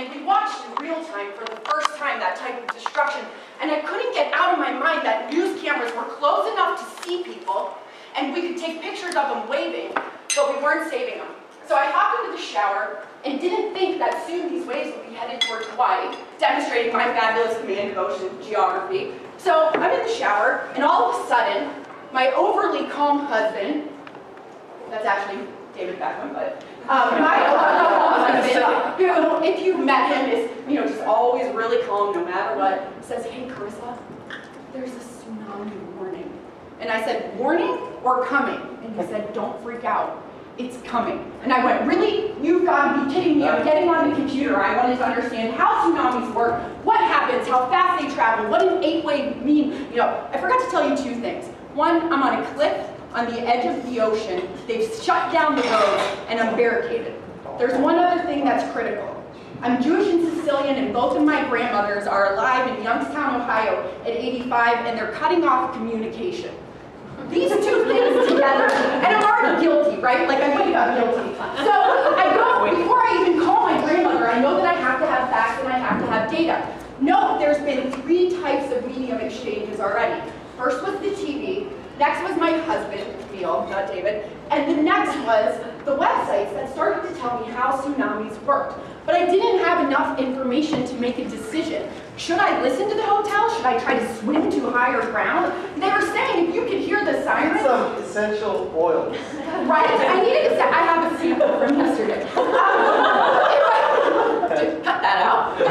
And we watched in real time for the first time that type of destruction. And I couldn't get out of my mind that news cameras were close enough to see people, and we could take pictures of them waving, but we weren't saving them. So I hopped into the shower and didn't think that soon these waves would be headed towards Hawaii, demonstrating my fabulous command of ocean geography. So I'm in the shower, and all of a sudden, my overly calm husband, that's actually David Beckham, but um, my overly calm husband, who, if you've met him, is you know just always really calm no matter what, says, "Hey, Carisa, there's a tsunami warning." And I said, "Warning or coming?" And he said, "Don't freak out." It's coming. And I went, really? You've got to be kidding me. I'm getting on the computer. I wanted to understand how tsunamis work, what happens, how fast they travel, what an eight-wave mean. You know, I forgot to tell you two things. One, I'm on a cliff on the edge of the ocean. They've shut down the road, and I'm barricaded. There's one other thing that's critical. I'm Jewish and Sicilian, and both of my grandmothers are alive in Youngstown, Ohio at 85, and they're cutting off communication. These two things together, and I'm already guilty, right? Like I wake up guilty. So I go, before I even call my grandmother, I know that I have to have facts and I have to have data. No, there's been three types of medium exchanges already. First was the TV, next was my husband, Neil, not David, and the next was the websites that started to tell me how tsunamis worked. But I didn't have enough information to make a decision. Should I listen to the hotel? Should I try to swim to higher ground? They were saying if you could hear the siren. Some essential oils. Right, I needed to say, I have a sample from yesterday. Um, cut that out. if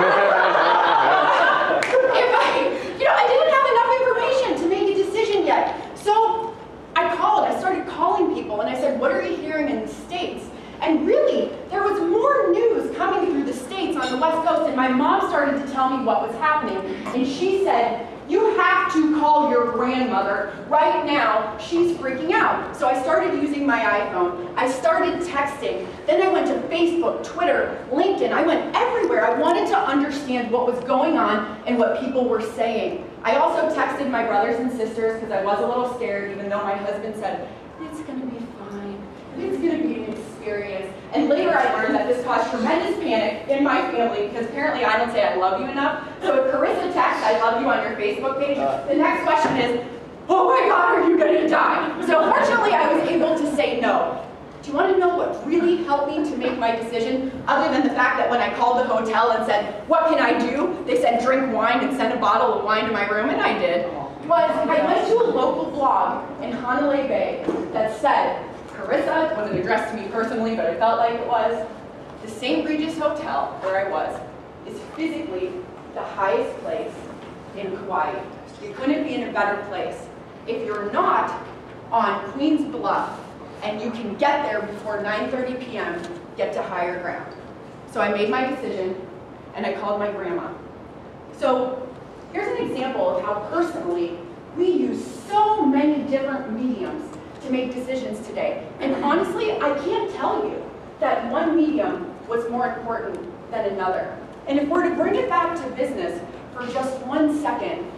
I, you know, I didn't have enough information to make a decision yet. So I called, I started calling and I said, what are you hearing in the States? And really, there was more news coming through the States on the West Coast, and my mom started to tell me what was happening. And she said, you have to call your grandmother right now. She's freaking out. So I started using my iPhone. I started texting. Then I went to Facebook, Twitter, LinkedIn. I went everywhere. I wanted to understand what was going on and what people were saying. I also texted my brothers and sisters because I was a little scared, even though my husband said, it's going to be fine. It's going to be an experience. And later I learned that this caused tremendous panic in my family because apparently I don't say I love you enough. So if Carisa texts I love you on your Facebook page, uh. the next question is, oh my God, are you going to die? So fortunately I was able to say no. Do you want to know what really helped me to make my decision, other than the fact that when I called the hotel and said, what can I do? They said, drink wine and send a bottle of wine to my room, and I did. Was I went to a local blog in Hanalei Bay that said, Carisa, it wasn't addressed to me personally, but I felt like it was, the St. Regis Hotel, where I was, is physically the highest place in Kauai. You couldn't be in a better place. If you're not on Queens Bluff, and you can get there before 9.30 p.m., get to higher ground. So I made my decision, and I called my grandma. So here's an example of how personally we use so many different mediums to make decisions today. And honestly, I can't tell you that one medium was more important than another. And if we're to bring it back to business for just one second,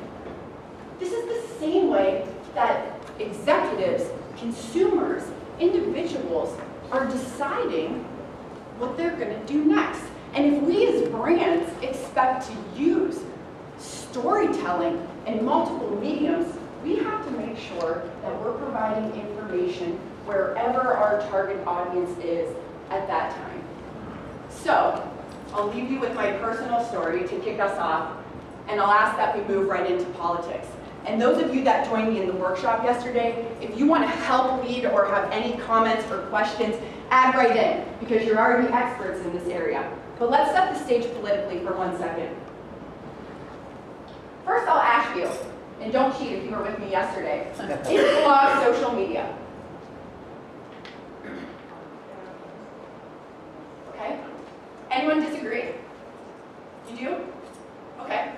this is the same way that executives, consumers, individuals are deciding what they're going to do next. And if we as brands expect to use storytelling in multiple mediums, we have to make sure that we're providing information wherever our target audience is at that time. So, I'll leave you with my personal story to kick us off, and I'll ask that we move right into politics. And those of you that joined me in the workshop yesterday, if you want to help lead or have any comments or questions, add right in, because you're already experts in this area. But let's set the stage politically for one second. First, I'll ask you, and don't cheat if you were with me yesterday, is blog social media? Okay? Anyone disagree? You do? Okay.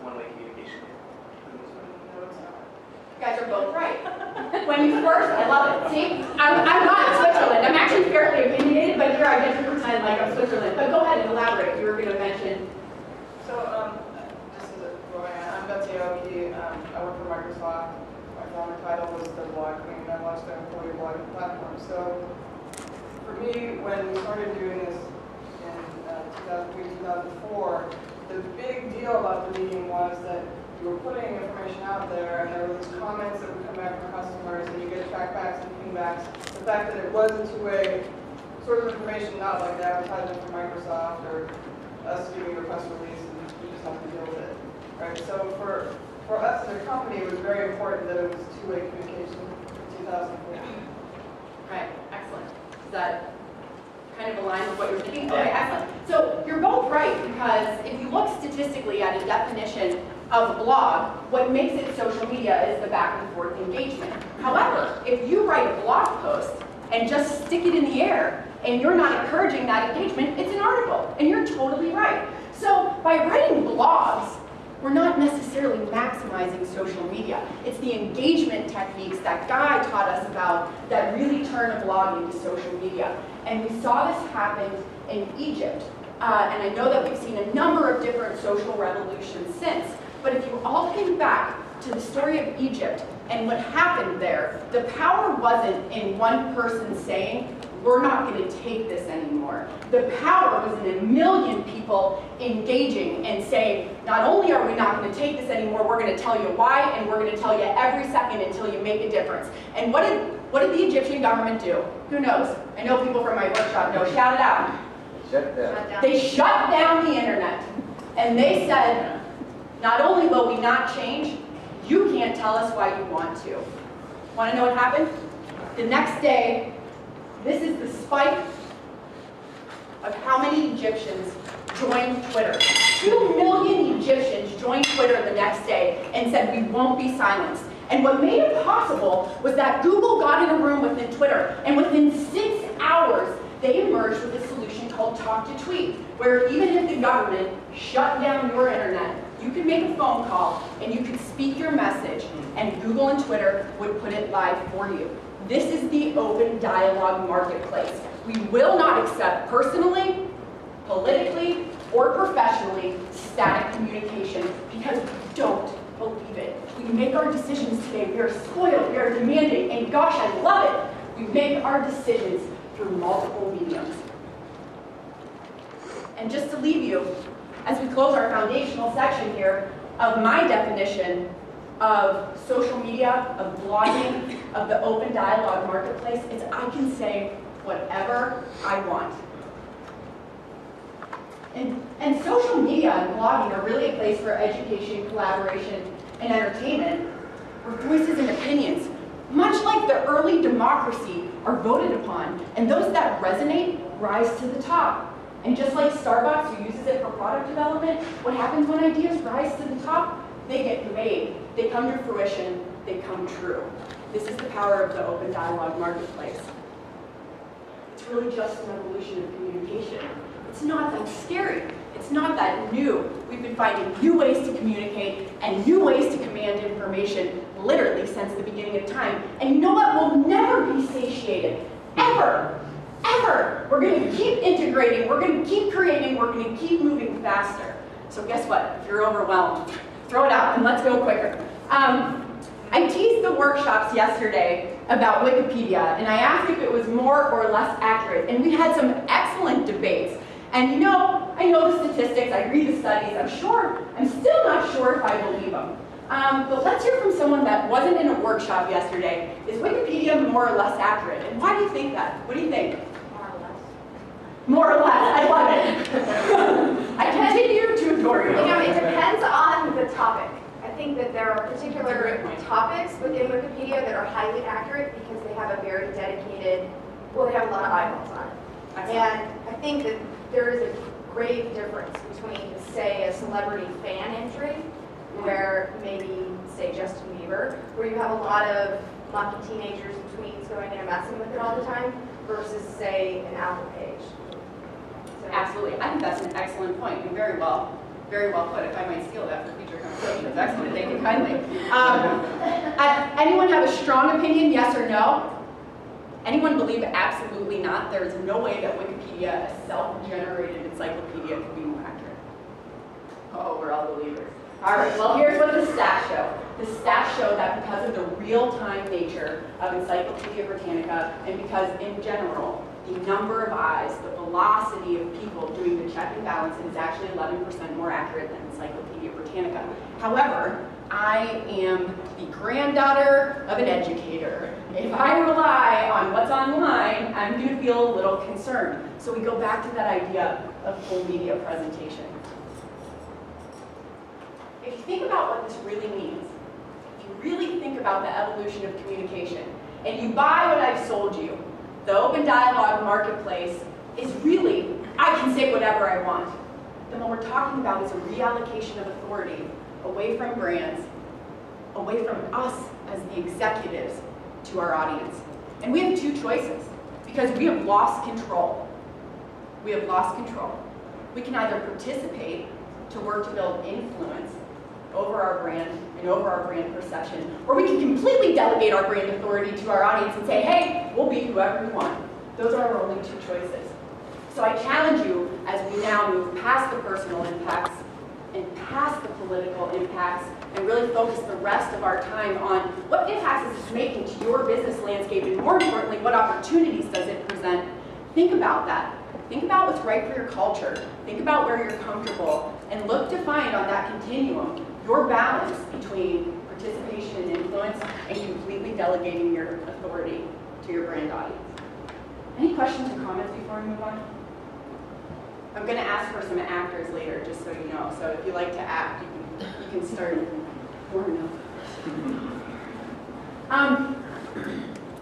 One-way communication. You guys are both right. When you first, I love it. See, I'm, I'm not in Switzerland. I'm actually fairly opinionated, but here I get to pretend like I'm Switzerland. But go ahead and elaborate. You were going to mention. So, um, I'm Betsy Aoki. Um, I work for Microsoft. My former title was the blog queen. I launched the employee blogging platform. So, for me, when we started doing this in uh, 2003, 2004, the big deal about the meeting was that you were putting information out there, and there were was comments that would come back from customers, and you get trackbacks and pingbacks. The fact that it was a two-way sort of information, not like the advertisement from Microsoft or us giving a press release and you just have to deal with it, right? So for, for us as a company, it was very important that it was two-way communication in 2004. Right, excellent. Is that kind of align with what you're thinking? Okay, excellent. So you're both right, because if you look statistically at a definition of a blog, what makes it social media is the back and forth engagement. However, if you write a blog post and just stick it in the air, and you're not encouraging that engagement, it's an article, and you're totally right. So by writing blogs, we're not necessarily maximizing social media. It's the engagement techniques that Guy taught us about that really turn a blog into social media. And we saw this happen in Egypt. Uh, and I know that we've seen a number of different social revolutions since. But if you all think back to the story of Egypt and what happened there, the power wasn't in one person saying, we're not going to take this anymore. The power was in a million people engaging and saying, not only are we not going to take this anymore, we're going to tell you why, and we're going to tell you every second until you make a difference. And what did, what did the Egyptian government do? Who knows? I know people from my workshop know. Shout it out. Shut down. They shut down the internet. And they said, not only will we not change, you can't tell us why you want to. Want to know what happened? The next day, this is the spike of how many Egyptians joined Twitter. Two million Egyptians joined Twitter the next day and said, we won't be silenced. And what made it possible was that Google got in a room within Twitter, and within six hours, they emerged with a solution called Talk to Tweet, where even if the government shut down your internet, you could make a phone call and you could speak your message, and Google and Twitter would put it live for you. This is the open dialogue marketplace. We will not accept personally, politically, or professionally static communication because we don't believe it. We make our decisions today. We are spoiled, we are demanding, and gosh, I love it. We make our decisions through multiple mediums. And just to leave you, as we close our foundational section here of my definition of social media, of blogging, of the open dialogue marketplace, is I can say whatever I want. And, and social media and blogging are really a place for education, collaboration, and entertainment, where voices and opinions, much like the early democracy, are voted upon, and those that resonate rise to the top. And just like Starbucks, who uses it for product development, what happens when ideas rise to the top? They get made, they come to fruition, they come true. This is the power of the open dialogue marketplace. It's really just an evolution of communication. It's not that scary. It's not that new. We've been finding new ways to communicate and new ways to command information literally since the beginning of time. And you know what? We'll never be satiated. Ever. Ever. We're going to keep integrating. We're going to keep creating. We're going to keep moving faster. So guess what? If you're overwhelmed, throw it out and let's go quicker. Um, I teased the workshops yesterday about Wikipedia, and I asked if it was more or less accurate, and we had some excellent debates. And you know, I know the statistics, I read the studies, I'm sure, I'm still not sure if I believe them. Um, but let's hear from someone that wasn't in a workshop yesterday. Is Wikipedia more or less accurate? And why do you think that? What do you think? More or less. More or less, I love it. I continue to adore you. You know, it depends on the topic. I think that there are That's a great particular topics within Wikipedia that are highly accurate because they have a very dedicated, well, they have a lot of eyeballs on it. Excellent. And I think that there is a grave difference between, say, a celebrity fan entry, where maybe, say, Justin Bieber, where you have a lot of lucky teenagers and tweens going in and messing with it all the time, versus, say, an Apple page. So- Absolutely. I think that's an excellent point and very well, very well put. If I might steal that for future conversations. Excellent. Thank you kindly. Um, anyone have a strong opinion, yes or no? Anyone believe absolutely not? There is no way that Wikipedia, a self-generated encyclopedia, could be more accurate. Oh, we're all believers. All right, well, here's what the stats show. The stats show that because of the real-time nature of Encyclopedia Britannica, and because in general, the number of eyes, the velocity of people check and balance is actually 11% more accurate than Encyclopedia Britannica. However, I am the granddaughter of an educator. If I rely on what's online, I'm going to feel a little concerned. So we go back to that idea of full media presentation. If you think about what this really means, if you really think about the evolution of communication, and you buy what I've sold you, the open dialogue marketplace is really, I can say whatever I want. Then what we're talking about is a reallocation of authority away from brands, away from us as the executives to our audience. And we have two choices because we have lost control. We have lost control. We can either participate to work to build influence over our brand and over our brand perception, or we can completely delegate our brand authority to our audience and say, hey, we'll be whoever we want. Those are our only two choices. So I challenge you as we now move past the personal impacts and past the political impacts and really focus the rest of our time on what impacts is this making to your business landscape and more importantly, what opportunities does it present? Think about that. Think about what's right for your culture. Think about where you're comfortable and look to find on that continuum your balance between participation and influence and completely delegating your authority to your brand audience. Any questions or comments before we move on? I'm going to ask for some actors later, just so you know. So if you like to act, you can, you can start warming up. Um,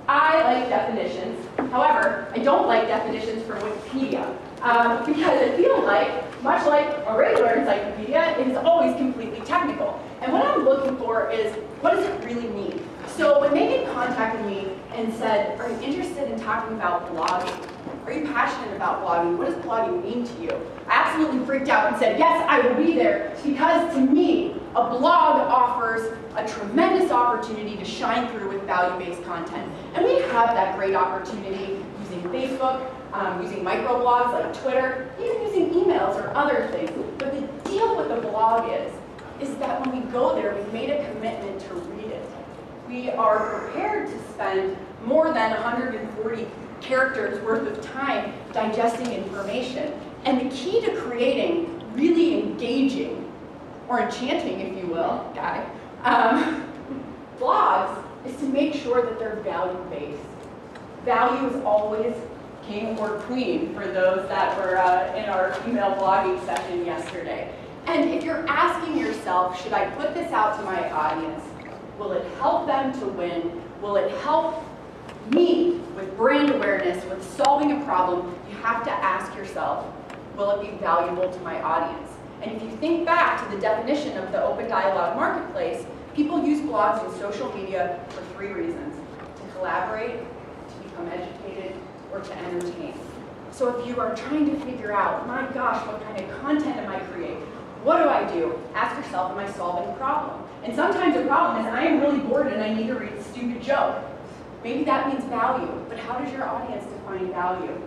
I like definitions. However, I don't like definitions from Wikipedia um, because I feel like, much like a regular encyclopedia, it is always completely technical. And what I'm looking for is, what does it really mean? So when Megan contacted me and said, are you interested in talking about blogging? Are you passionate about blogging? What does blogging mean to you? I absolutely freaked out and said, yes, I will be there because to me, a blog offers a tremendous opportunity to shine through with value-based content. And we have that great opportunity using Facebook, um, using microblogs like Twitter, even using emails or other things. But the deal with the blog is, is that when we go there, we've made a commitment to read it. We are prepared to spend more than 140 characters worth of time digesting information. And the key to creating really engaging, or enchanting, if you will, guy, um, blogs is to make sure that they're value-based. Value is always king or queen for those that were uh, in our email blogging session yesterday. And if you're asking yourself, should I put this out to my audience? Will it help them to win? Will it help me with brand awareness, with solving a problem? You have to ask yourself, will it be valuable to my audience? And if you think back to the definition of the open dialogue marketplace, people use blogs and social media for three reasons. To collaborate, to become educated, or to entertain. So if you are trying to figure out, my gosh, what kind of content am I creating? What do I do? Ask yourself, am I solving a problem? And sometimes the problem is I am really bored and I need to read a stupid joke. Maybe that means value, but how does your audience define value?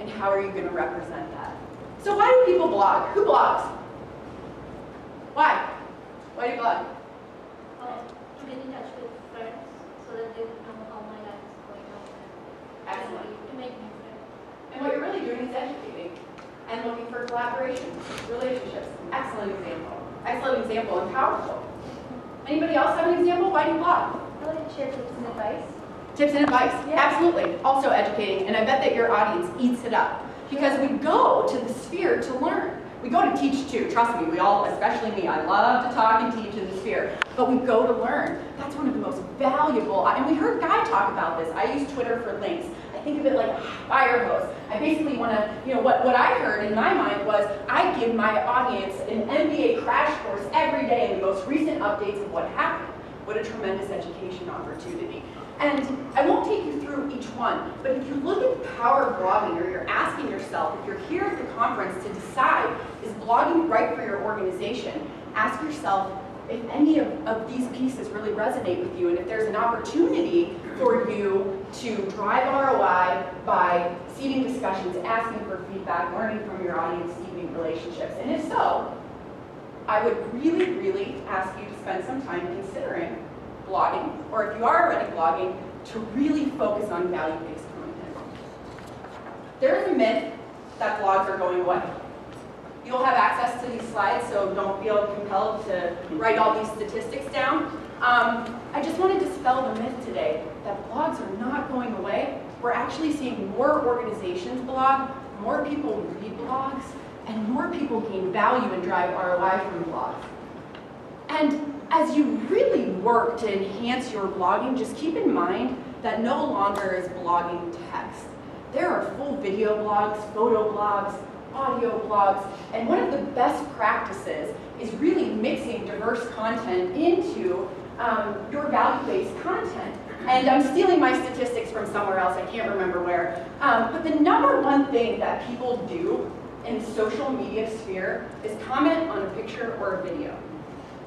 And how are you going to represent that? So why do people blog? Who blogs? Why? Why do you blog? uh, to get in touch with friends so that they know how my life is going on. Excellent. To make new friends. And what you're really doing is educating and looking for collaboration, relationships. Excellent example. Excellent example and powerful. Anybody else have an example? Why do you blog? I like to share tips and advice. Tips and advice. Yeah. Absolutely. Also educating. And I bet that your audience eats it up. Because we go to the sphere to learn. We go to teach too. Trust me, we all, especially me, I love to talk and teach in the sphere. But we go to learn. That's one of the most valuable, and we heard Guy talk about this. I use Twitter for links. I think of it like a fire hose. I basically want to, you know, what, what I heard in my mind was I give my audience an MBA crash course every day in the most recent updates of what happened. What a tremendous education opportunity. And I won't take you through each one, but if you look at the power of blogging, or you're asking yourself, if you're here at the conference to decide, is blogging right for your organization? Ask yourself if any of, of these pieces really resonate with you, and if there's an opportunity for you to drive ROI by seeding discussions, asking for feedback, learning from your audience, deepening relationships. And if so, I would really, really ask you to spend some time considering blogging, or if you are already blogging, to really focus on value-based content. There's a myth that blogs are going away. You'll have access to these slides, so don't feel compelled to write all these statistics down. Um, I just want to dispel the myth today that blogs are not going away. We're actually seeing more organizations blog, more people read blogs, and more people gain value and drive ROI from blogs. And as you really work to enhance your blogging, just keep in mind that no longer is blogging text. There are full video blogs, photo blogs, audio blogs, and one of the best practices is really mixing diverse content into um, your value-based content. And I'm stealing my statistics from somewhere else, I can't remember where. Um, but the number one thing that people do in the social media sphere is comment on a picture or a video.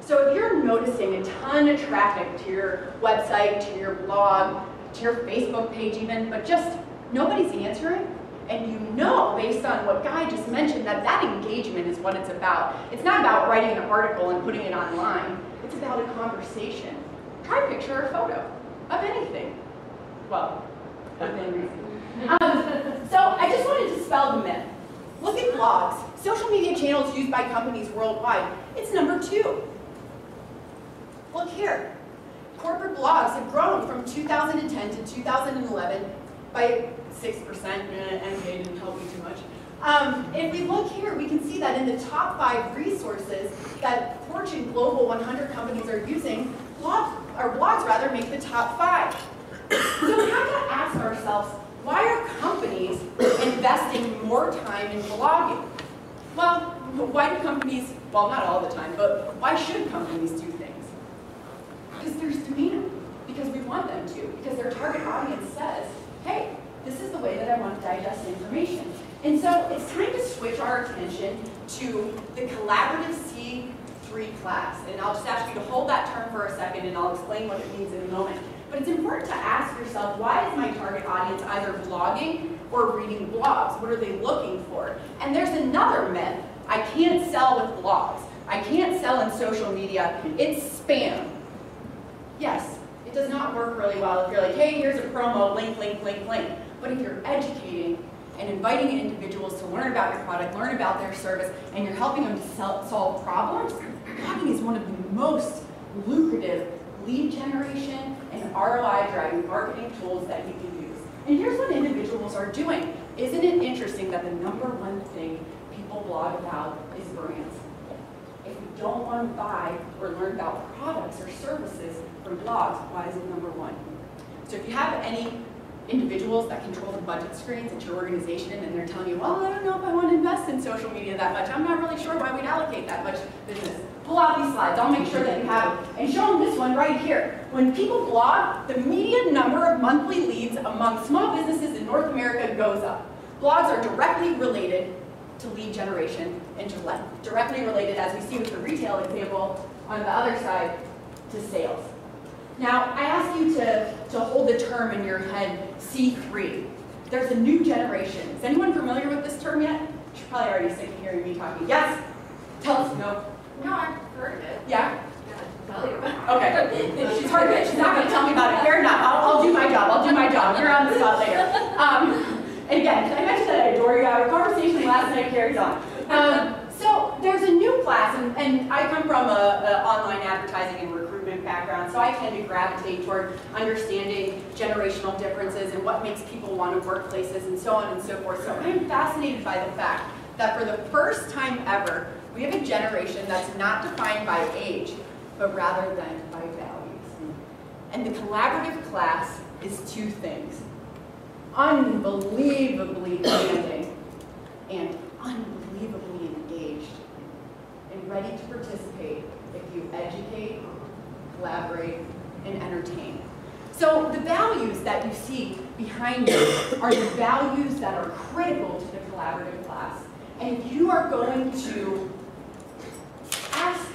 So if you're noticing a ton of traffic to your website, to your blog, to your Facebook page even, but just nobody's answering, and you know based on what Guy just mentioned that that engagement is what it's about. It's not about writing an article and putting it online. It's about a conversation. Try a picture or a photo of anything. Well, within reason. Um, so I just wanted to dispel the myth. Look at blogs, social media channels used by companies worldwide. It's number two. Look here. Corporate blogs have grown from 2010 to 2011 by 6%, and MK didn't help me too much. Um, if we look here, we can see that in the top five resources that Fortune Global 100 companies are using, blogs, or blogs rather, make the top five. So we have to ask ourselves, why are companies investing more time in blogging? Well, why do companies, well not all the time, but why should companies do? Because there's demand, because we want them to, because their target audience says, hey, this is the way that I want to digest information. And so it's time to switch our attention to the collaborative C3 class. And I'll just ask you to hold that term for a second and I'll explain what it means in a moment. But it's important to ask yourself, why is my target audience either blogging or reading blogs? What are they looking for? And there's another myth. I can't sell with blogs. I can't sell in social media. It's spam. Yes, it does not work really well if you're like, hey, here's a promo, link, link, link, link. But if you're educating and inviting individuals to learn about your product, learn about their service, and you're helping them to solve problems, blogging is one of the most lucrative lead generation and ROI driving marketing tools that you can use. And here's what individuals are doing. Isn't it interesting that the number one thing people blog about is brands? Don't want to buy or learn about products or services from blogs, why is it number one? So if you have any individuals that control the budget screens at your organization and they're telling you, well, I don't know if I want to invest in social media that much. I'm not really sure why we'd allocate that much business. Pull out these slides. I'll make sure that you have it. And show them this one right here. When people blog, the median number of monthly leads among small businesses in North America goes up. Blogs are directly related to lead generation and directly related, as we see with the retail example on the other side, to sales. Now, I ask you to, to hold the term in your head, C3. There's a new generation. Is anyone familiar with this term yet? You're probably already sick of hearing me talking. Yes? Tell us, no. No, I've heard it. Yeah? Yeah, tell you Okay. She's it. She's not going to tell me about it. Fair enough. I'll, I'll do my job. I'll do my job. You're on the spot later. Um, again, I mention that I adore you? Our conversation last night carries on. Um, so there's a new class, and, and I come from an online advertising and recruitment background, so I tend to gravitate toward understanding generational differences and what makes people want to work places and so on and so forth. So I'm fascinated by the fact that for the first time ever, we have a generation that's not defined by age, but rather than by values. And the collaborative class is two things. Unbelievably demanding and unbelievably engaged and ready to participate if you educate, collaborate, and entertain. So the values that you see behind you are the values that are critical to the collaborative class. And you are going to ask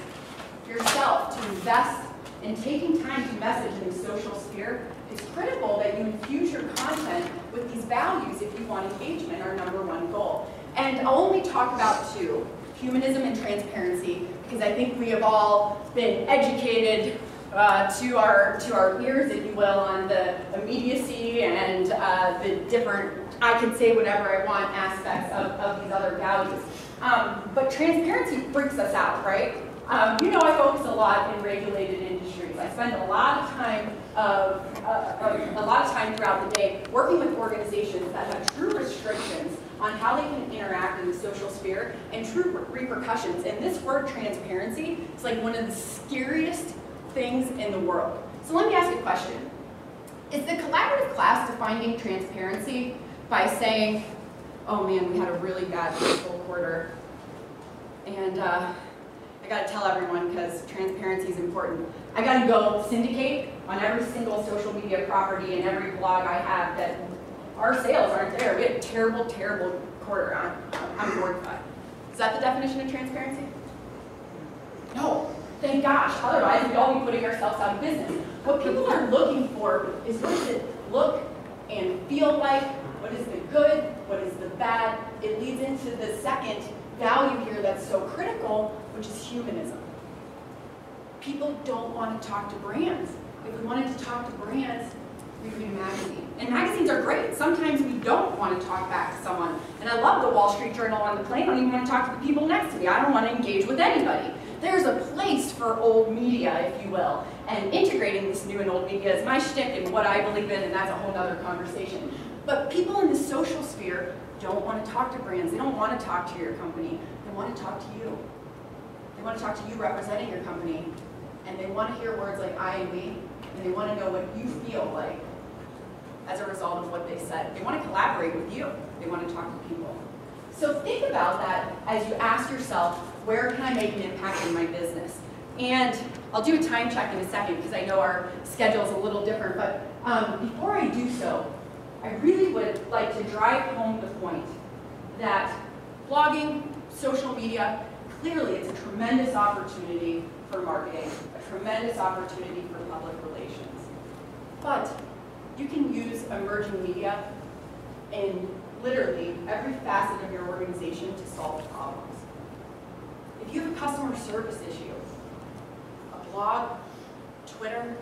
yourself to invest in taking time to message in the social sphere, it's critical that you infuse your content with these values if you want engagement, our number one goal. And I'll only talk about two, humanism and transparency, because I think we have all been educated uh, to our to our ears, if you will, on the immediacy and uh, the different I can say whatever I want aspects of, of these other values. Um, but transparency freaks us out, right? Um, you know I focus a lot in regulated. I spend a lot of time of, uh, of- a lot of time throughout the day working with organizations that have true restrictions on how they can interact in the social sphere and true repercussions. And this word transparency is like one of the scariest things in the world. So let me ask you a question. Is the collaborative class defining transparency by saying, oh man, we had a really bad fiscal quarter, and uh, I gotta tell everyone because transparency is important. I gotta go syndicate on every single social media property and every blog I have that our sales aren't there. We had a terrible, terrible quarter. I'm, I'm mortified. Is that the definition of transparency? No, thank gosh. Otherwise, we'd all be putting ourselves out of business. What people are looking for is what does it look and feel like? What is the good? What is the bad? It leads into the second value here that's so critical, which is humanism. People don't want to talk to brands. If we wanted to talk to brands, we'd read a magazine. And magazines are great. Sometimes we don't want to talk back to someone. And I love the Wall Street Journal on the plane. I don't even want to talk to the people next to me. I don't want to engage with anybody. There's a place for old media, if you will. And integrating this new and old media is my shtick and what I believe in, and that's a whole other conversation. But people in the social sphere don't want to talk to brands. They don't want to talk to your company. They want to talk to you. They want to talk to you representing your company. And they want to hear words like I and we. And they want to know what you feel like as a result of what they said. They want to collaborate with you. They want to talk to people. So think about that as you ask yourself, where can I make an impact in my business? And I'll do a time check in a second because I know our schedule is a little different. But um, before I do so, I really would like to drive home the point that blogging, social media, clearly it's a tremendous opportunity for marketing, tremendous opportunity for public relations. But you can use emerging media in literally every facet of your organization to solve problems. If you have a customer service issue, a blog, Twitter,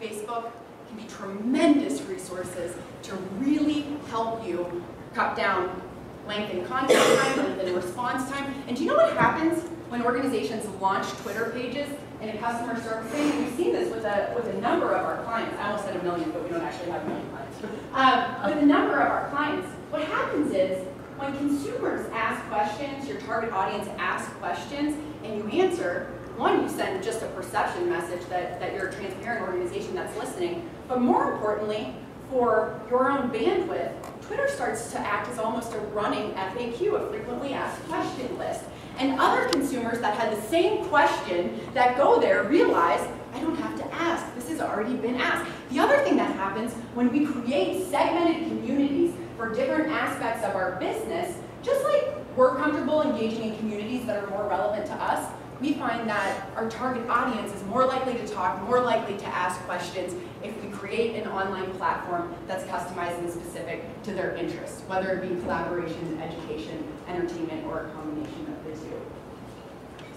Facebook can be tremendous resources to really help you cut down length lengthen contact time, lengthen response time. And do you know what happens when organizations launch Twitter pages in a customer service thing? We've seen this with a, with a number of our clients. I almost said a million, but we don't actually have a million clients. Um, with a number of our clients, what happens is when consumers ask questions, your target audience asks questions, and you answer, one, you send just a perception message that, that you're a transparent organization that's listening, but more importantly, for your own bandwidth, Twitter starts to act as almost a running FAQ, a frequently asked question list. And other consumers that had the same question that go there realize, I don't have to ask, this has already been asked. The other thing that happens when we create segmented communities for different aspects of our business, just like we're comfortable engaging in communities that are more relevant to us, we find that our target audience is more likely to talk, more likely to ask questions if we create an online platform that's customized and specific to their interests, whether it be collaboration, education, entertainment, or a combination.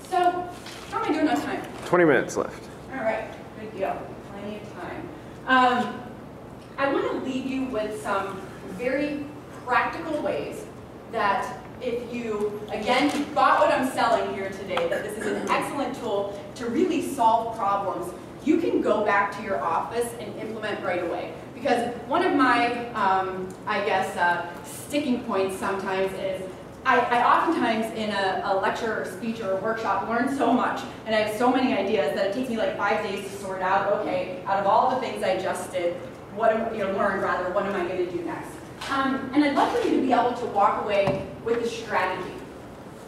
So, how am I doing on time? 20 minutes left. All right, good deal, plenty of time. Um, I want to leave you with some very practical ways that if you, again, you got what I'm selling here today, that this is an excellent tool to really solve problems, you can go back to your office and implement right away. Because one of my, um, I guess, uh, sticking points sometimes is I, I oftentimes in a, a, lecture or speech or a workshop learn so much and I have so many ideas that it takes me like five days to sort out, okay, out of all the things I just did, what am, you know, learned rather, what am I going to do next? Um, and I'd love for you to be able to walk away with a strategy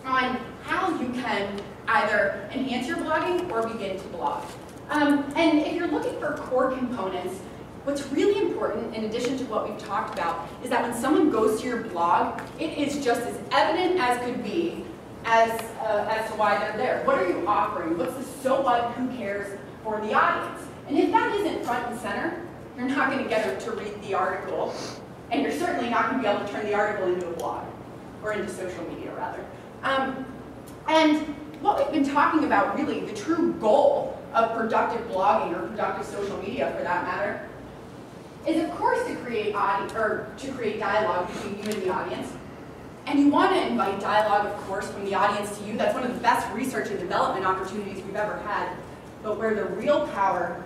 on how you can either enhance your blogging or begin to blog. Um, and if you're looking for core components, what's really important, in addition to what we've talked about, is that when someone goes to your blog, it is just as evident as could be as, uh, as to why they're there. What are you offering? What's the so what, who cares for the audience? And if that isn't front and center, you're not going to get them to read the article, and you're certainly not going to be able to turn the article into a blog, or into social media, rather. Um, and what we've been talking about, really, the true goal of productive blogging or productive social media for that matter, is of course to create or to create dialogue between you and the audience. And you want to invite dialogue, of course, from the audience to you. That's one of the best research and development opportunities we've ever had. But where the real power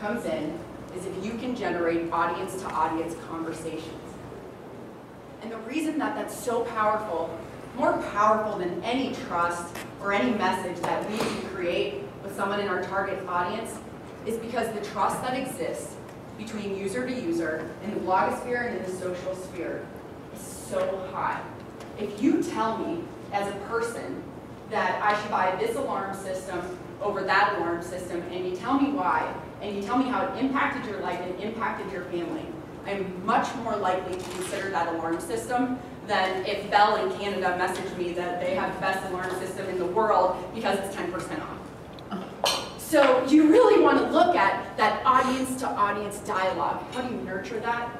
comes in is if you can generate audience to audience conversations. And the reason that that's so powerful, more powerful than any trust or any message that we can create with someone in our target audience, is because the trust that exists between user to user in the blogosphere and in the social sphere is so high. If you tell me as a person that I should buy this alarm system over that alarm system, and you tell me why, and you tell me how it impacted your life and impacted your family, I'm much more likely to consider that alarm system than if Bell in Canada messaged me that they have the best alarm system in the world because it's 10% off. So you really want to look at that audience to audience dialogue. How do you nurture that?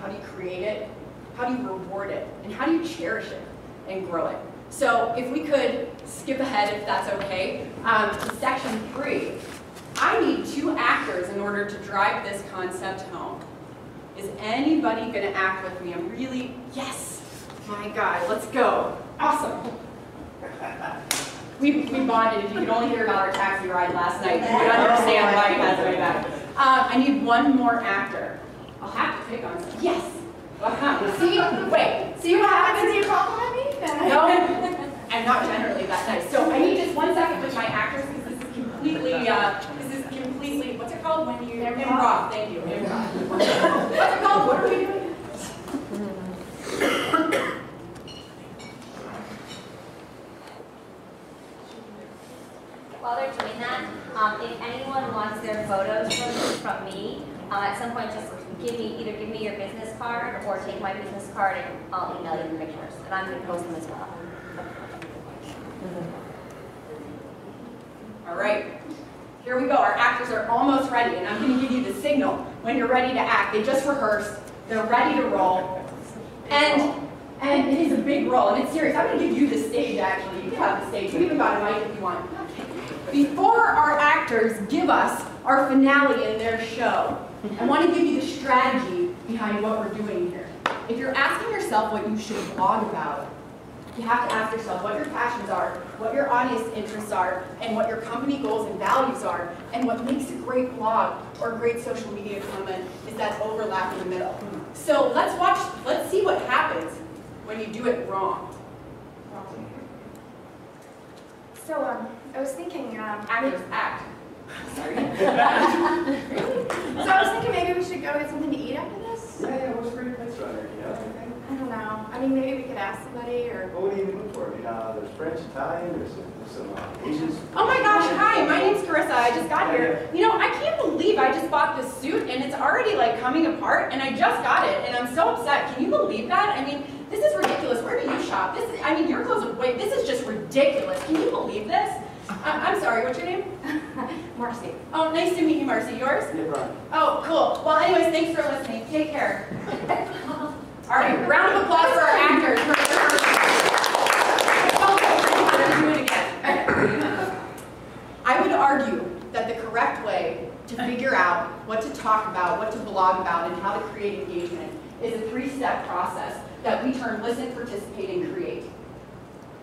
How do you create it? How do you reward it? And how do you cherish it and grow it? So if we could skip ahead, if that's okay, um, to section three. I need two actors in order to drive this concept home. Is anybody going to act with me? I'm really, yes, my God, let's go. Awesome. We, we bonded. If you could only hear about our taxi ride last night, you would understand why you guys are back. Um, I need one more actor. I'll have to pick on some. Yes. Uh-huh. See, wait, see what happens? you compliment me? No, I'm not generally that nice. So I need just one second with my actors because this is completely, uh, this is completely, what's it called when you, improv, thank you, improv. What's it called, what are we doing? While they're doing that, um, if anyone wants their photos from, me, um, at some point just give me, either give me your business card or take my business card and I'll email you the pictures. And I'm gonna post them as well. All right, here we go. Our actors are almost ready, and I'm going to give you the signal when you're ready to act. They just rehearsed. They're ready to roll. And and it is a big role, and it's serious. I'm going to give you the stage, actually. You can have the stage. You even got a mic if you want. Before our actors give us our finale in their show, I want to give you the strategy behind what we're doing here. If you're asking yourself what you should blog about, you have to ask yourself what your passions are, what your audience interests are, and what your company goals and values are. And what makes a great blog or a great social media comment is that overlap in the middle. So let's watch, let's see what happens when you do it wrong. So, um, I was thinking, um, Actors, act. Sorry. so I was thinking maybe we should go get something to eat after this? Yeah, yeah, what's a great place around there, you know? I don't know. I mean, maybe we could ask somebody or. Well, what do you look for? I mean, uh, there's French, Italian, there's some, there's some uh, Asian. Oh my gosh, hi, my name's Carisa. I just got here. You know, I can't believe I just bought this suit and it's already like coming apart and I just got it and I'm so upset. Can you believe that? I mean, this is ridiculous. Where do you shop? This is, I mean, your clothes are way, this is just ridiculous. Can you believe this? I, I'm sorry, what's your name? Marcy. Oh, nice to meet you, Marcy. Yours? Yeah, Brian. Oh, cool. Well, anyways, thanks for listening. Take care. All right, round of applause for our actors. Okay, do it again. I would argue that the correct way to figure out what to talk about, what to blog about, and how to create engagement is a three-step process that we term listen, participate, and create.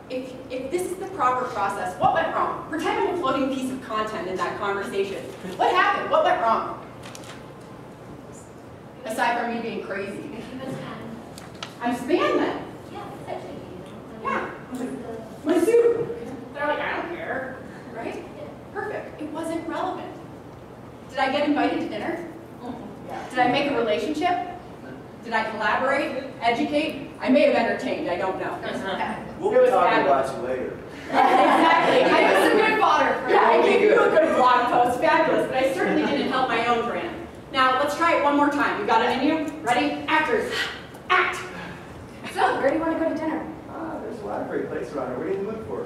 If, if this is the proper process, what went wrong? Pretend I'm a floating piece of content in that conversation. What happened? What went wrong? Aside from me being crazy. He was kind I'm spam then. yeah, it's actually, you know. Yeah. I mean, the- My suit. They're like, I don't care. Right? Perfect. It wasn't relevant. Did I get invited to dinner? Mm-hmm. Did I make a relationship? Did I collaborate? Educate? I may have entertained. I don't know. We'll It be talking about you later. exactly. I I was was some good fodder for Yeah, I gave you a good blog post, fabulous, but I certainly didn't help my own brand. Now, let's try it one more time. You got it in you? Ready? Actors, act! So, where do you want to go to dinner? Ah, there's a lot of great places around here. What do you look for?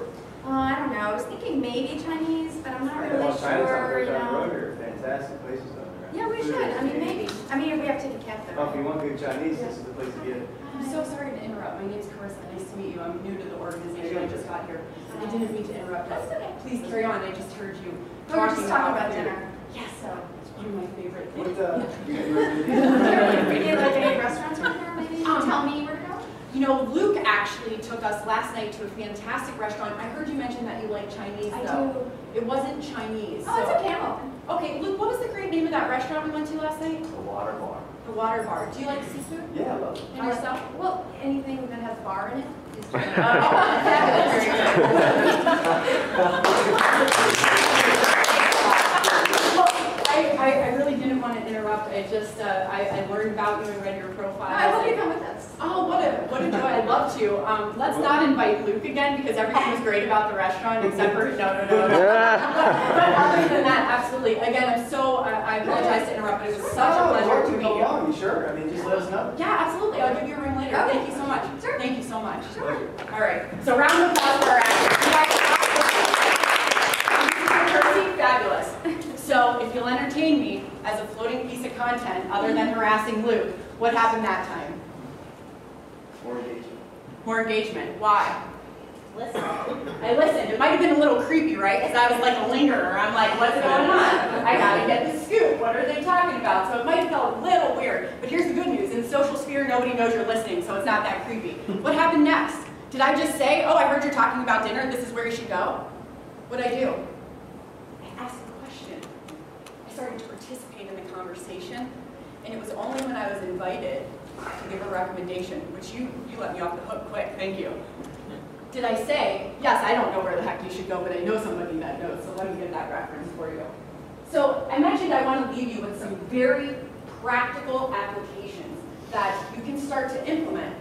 Uh, I don't know. I was thinking maybe Chinese, but I'm not really Well, Chinatown's sure, right you down the road know. here. Fantastic places down there. Yeah, we should. I mean, maybe. I mean, we have to take a cab Oh, if you want good Chinese, this is the place to get it. I'm so sorry to interrupt. My name's Carisa. Nice to meet you. I'm new to the organization. I just got here. I didn't mean to interrupt us. Please carry on. I just heard you We were just talking about food. dinner. Yes. So, One of my favorite What, things. uh, you got your- We did like any restaurants around there, maybe? Um, Tell me where to go? You know, Luke actually took us last night to a fantastic restaurant. I heard you mention that you like Chinese I though. do. It wasn't Chinese. Oh, it's so- okay, I'm open. Okay, Luke, what was the great that restaurant we went to last night? The water bar. The Water Bar. Do you like seafood? Yeah, I love it. And yourself? Well, anything that has bar in it is Oh. Well, I, I, I really didn't want to interrupt. I just, uh, I, I learned about you and read your profile. I hope you come with us. Oh, what a, what a joy. I'd love to. Um, let's not invite Luke again because everything was great about the restaurant except for, no, no, no, no. But other than that, absolutely. Again, I'm so, I I apologize to interrupt, but it was such a Oh, pleasure work to can meet go you. long, you sure? I mean, just let us know. Yeah, absolutely. I'll give you a ring later. Okay. Thank you so much. Sure. Thank you so much. Sure. All right. So round of applause for our actors. Kirsty, fabulous. So if you'll entertain me as a floating piece of content other than harassing Luke, what happened that time? More engagement. More engagement. Why? Listen. I listened. It might have been a little creepy, right? Because I was like a lingerer. I'm like, what's going on? I gotta get the scoop. What are they talking about? So it might have felt a little weird. But here's the good news. In the social sphere, nobody knows you're listening, so it's not that creepy. What happened next? Did I just say, oh, I heard you're talking about dinner. This is where you should go? What'd I do? I asked a question. I started to participate in the conversation. And it was only when I was invited to give a recommendation, which you, you let me off the hook quick. Thank you. Did I say, yes, I don't know where the heck you should go, but I know somebody that knows, so let me get that reference for you. So I mentioned I want to leave you with some very practical applications that you can start to implement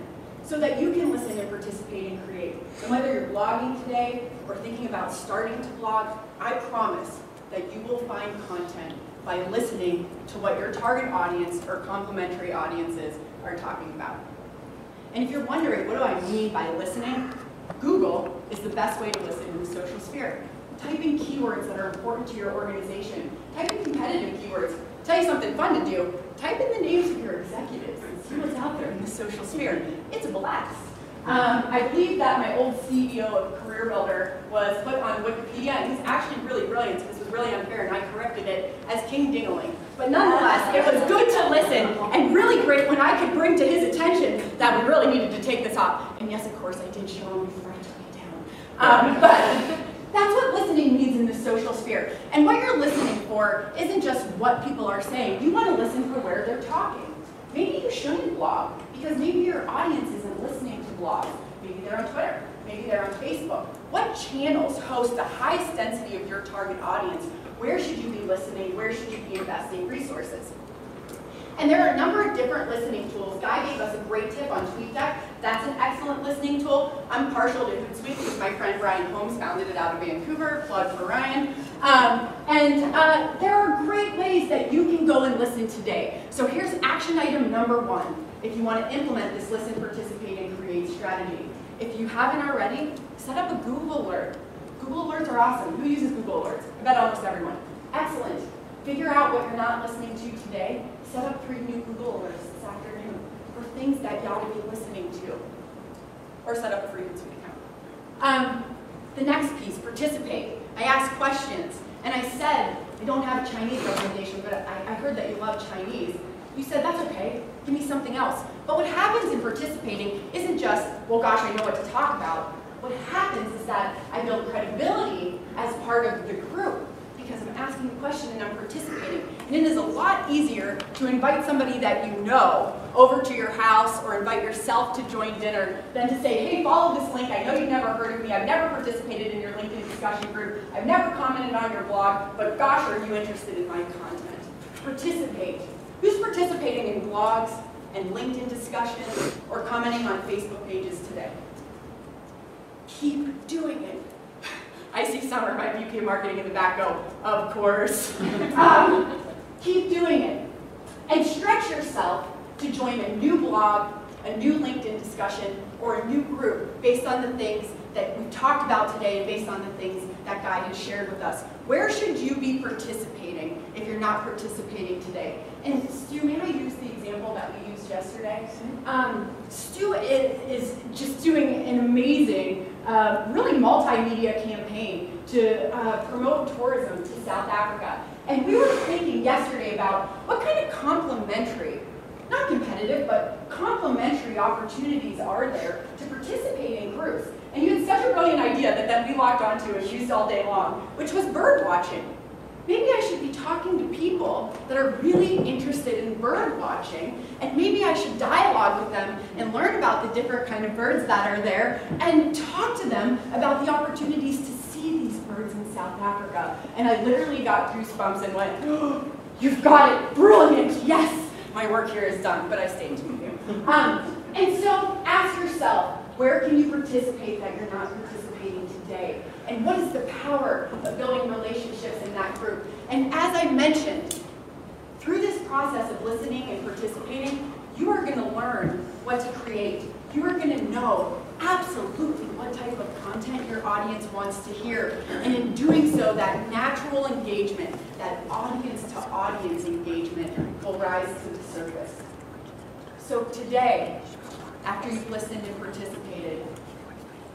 so that you can listen and participate and create. And whether you're blogging today or thinking about starting to blog, I promise that you will find content by listening to what your target audience or complementary audiences are talking about. And if you're wondering, what do I mean by listening? Google is the best way to listen in the social sphere. Type in keywords that are important to your organization. Type in competitive keywords. Tell you something fun to do. Type in the names of your executives and see what's out there in the social sphere. It's a blast. Um, I believe that my old CEO of Career Builder was put on Wikipedia, and he's actually really brilliant, so this was really unfair, and I corrected it as King Dingling. But nonetheless, it was good to listen, and really great when I could bring to his attention that we really needed to take this off. And yes, of course, I did show him before I took it down. Um, but that's what listening means in the social sphere. And what you're listening for isn't just what people are saying. You want to listen for where they're talking. Maybe you shouldn't blog because maybe your audience isn't listening to blogs. Maybe they're on Twitter. Maybe they're on Facebook. What channels host the highest density of your target audience? Where should you be listening? Where should you be investing resources? And there are a number of different listening tools. Guy gave us a great tip on TweetDeck. That's an excellent listening tool. I'm partial to Hootsuite because my friend Ryan Holmes founded it out of Vancouver. Plug for Ryan. Um, and uh, there are great ways that you can go and listen today. So here's action item number one. If you want to implement this listen, participate, and create strategy. If you haven't already, set up a Google alert. Google alerts are awesome. Who uses Google alerts? I bet almost everyone. Excellent. Figure out what you're not listening to today. Set up three new Google alerts this afternoon for things that you ought to be listening to. Or set up a free Hootsuite account. Um, the next piece, participate. I asked questions, and I said, I don't have a Chinese recommendation, but I, I heard that you love Chinese. You said, that's okay, give me something else. But what happens in participating isn't just, well, gosh, I know what to talk about. What happens is that I build credibility as part of the group because I'm asking the question and I'm participating. And it is a lot easier to invite somebody that you know over to your house or invite yourself to join dinner than to say, hey, follow this link. I know you've never heard of me. I've never participated in your LinkedIn discussion group. I've never commented on your blog, but gosh, are you interested in my content? Participate. Who's participating in blogs and LinkedIn discussions or commenting on Facebook pages today? Keep doing it. I see Summer, my VP of marketing in the back go, of course. um, keep doing it. And stretch yourself to join a new blog, a new LinkedIn discussion, or a new group based on the things that we talked about today and based on the things that Guy has shared with us. Where should you be participating if you're not participating today? And Stu, may I use the example that we yesterday? Um, Stu is, is just doing an amazing, uh, really multimedia campaign to uh, promote tourism to South Africa. And we were thinking yesterday about what kind of complementary, not competitive, but complementary opportunities are there to participate in groups. And you had such a brilliant idea that then we locked onto and used all day long, which was bird watching. Maybe I should be talking to people that are really interested in watching, and maybe I should dialogue with them and learn about the different kind of birds that are there, and talk to them about the opportunities to see these birds in South Africa. And I literally got goosebumps and went, oh, you've got it, brilliant, yes! My work here is done, but I stayed to meet you. Um, and so ask yourself, where can you participate that you're not participating today? And what is the power of building relationships in that group? And as I mentioned, through this process of listening and participating, you are going to learn what to create. You are going to know absolutely what type of content your audience wants to hear. And in doing so, that natural engagement, that audience to audience engagement will rise to the surface. So today, after you've listened and participated,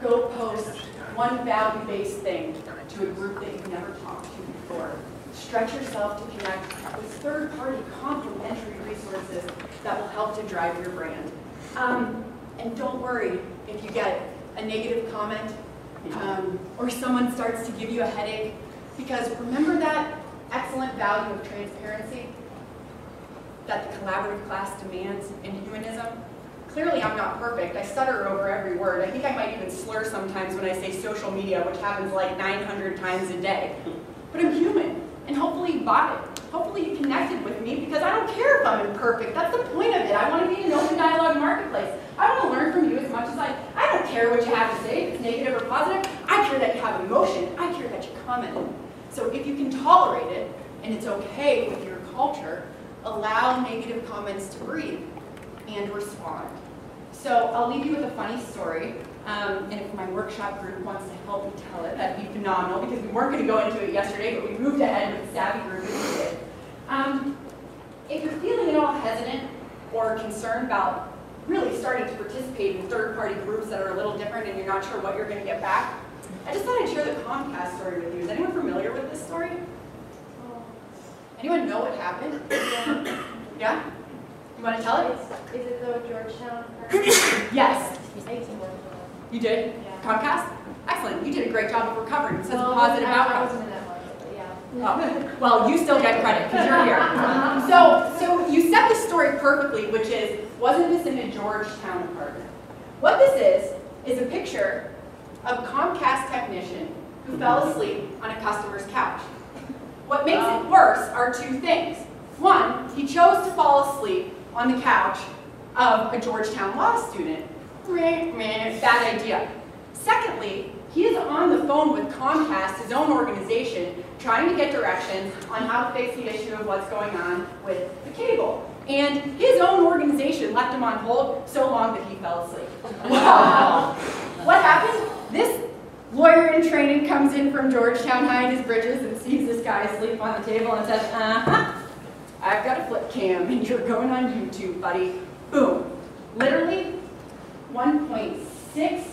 go post one value-based thing to a group that you've never talked to before. Stretch yourself to connect with third-party complementary resources that will help to drive your brand. Um, and don't worry if you get a negative comment um, or someone starts to give you a headache, because remember that excellent value of transparency that the collaborative class demands in humanism? Clearly, I'm not perfect. I stutter over every word. I think I might even slur sometimes when I say social media, which happens like 900 times a day. But I'm human, and hopefully you bought it. Hopefully you connected with me because I don't care if I'm imperfect. That's the point of it. I want to be an open dialogue marketplace. I want to learn from you as much as I, I don't care what you have to say, if it's negative or positive. I care that you have emotion. I care that you comment. So if you can tolerate it, and it's okay with your culture, allow negative comments to breathe and respond. So I'll leave you with a funny story. Um, and if my workshop group wants to help me tell it, that'd be phenomenal because we weren't going to go into it yesterday, but we moved ahead with the Savvy group and did. Um, if you're feeling at all hesitant or concerned about really starting to participate in third-party groups that are a little different and you're not sure what you're going to get back, I just thought I'd share the Comcast story with you. Is anyone familiar with this story? Anyone know what happened? Yeah? You want to tell it? Is it the Georgetown? Yes. You did? Yeah. Comcast? Excellent. You did a great job of recovering. It says Well, positive outcome. wasn't in that market, yeah. Oh, well, you still get credit because you're here. So, so you set the story perfectly, which is, wasn't this in a Georgetown apartment? What this is, is a picture of Comcast technician who fell asleep on a customer's couch. What makes it oh. worse are two things. One, he chose to fall asleep on the couch of a Georgetown law student. Bad idea. Secondly, he is on the phone with Comcast, his own organization, trying to get directions on how to fix the issue of what's going on with the cable. And his own organization left him on hold so long that he fell asleep. what happened? This lawyer in training comes in from Georgetown High in his bridges and sees this guy asleep on the table and says, uh-huh, I've got a flip cam and you're going on YouTube, buddy. Boom. Literally 1.6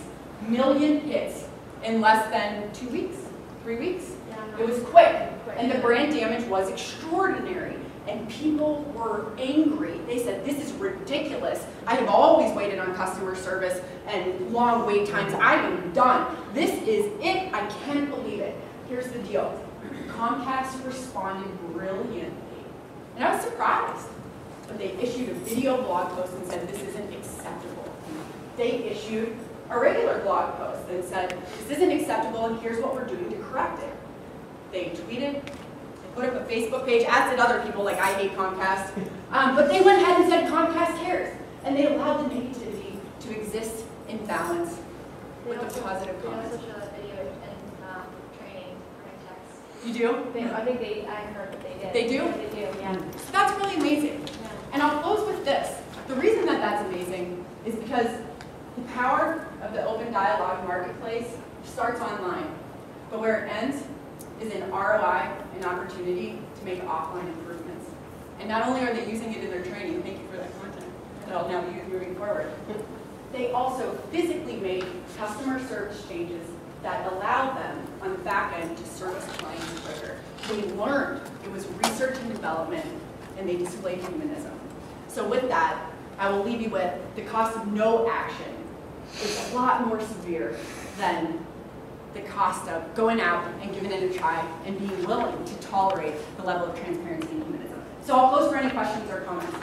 million hits in less than two weeks, three weeks. It was quick, and the brand damage was extraordinary. And people were angry. They said, this is ridiculous. I have always waited on customer service and long wait times. I am done. This is it. I can't believe it. Here's the deal. Comcast responded brilliantly. And I was surprised. But they issued a video blog post and said, this isn't acceptable. They issued a regular blog post that said, this isn't acceptable and here's what we're doing to correct it. They tweeted, they put up a Facebook page, as did other people like I hate Comcast. Um, but they went ahead and said Comcast cares. And they allowed the negativity to exist in balance They with the positive comments. show that video in um, training text. You do? They, I think they, I heard that they did. They do? They do, yeah. So that's really amazing. And I'll close with this. The reason that that's amazing is because the power of the open dialogue marketplace starts online. But where it ends is in ROI and opportunity to make offline improvements. And not only are they using it in their training, thank you for that content that I'll now use moving forward, they also physically made customer service changes that allowed them on the back end to service clients quicker. They learned, it was research and development, and they displayed humanism. So with that, I will leave you with the cost of no action is a lot more severe than the cost of going out and giving it a try and being willing to tolerate the level of transparency and humanism. So I'll close for any questions or comments.